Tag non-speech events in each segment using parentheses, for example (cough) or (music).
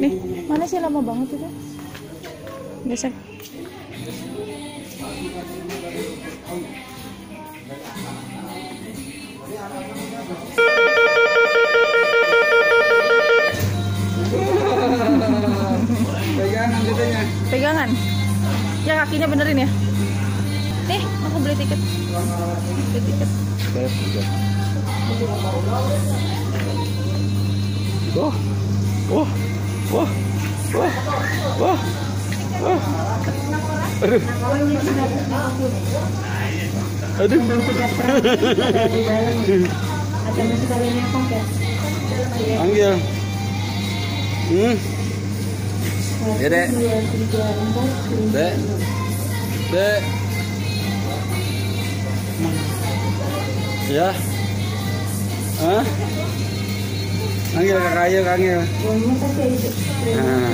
Nih, mana sih lama banget itu? Geser. Pegangan katanya. Pegangan. Ya kakinya benerin ya. Nih, aku beli tiket. Beli tiket. Saya juga. Oh, wah, wah, wah, wah, wah. Aduh. Aduh. Panggil. Hmm. Ya, Dek. Dek. Dek. Ya. Hah? Panggil kakak ayo. Ah.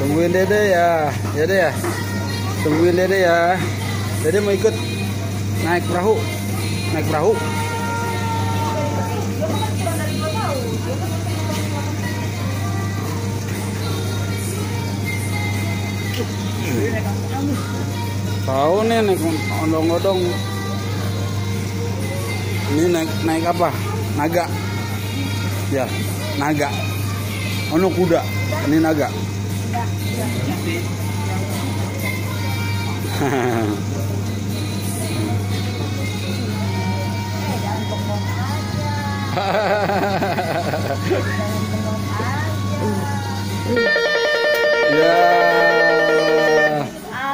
Tungguin Dede. Ya Dede ya. Tungguin Dede ya. Dede mau ikut naik perahu. Naik perahu. Tahu nih naik ondong-ondong. Ini naik naik apa? Naga. Ya, naga. Ono kuda. Ini naga. (laughs)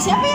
se ha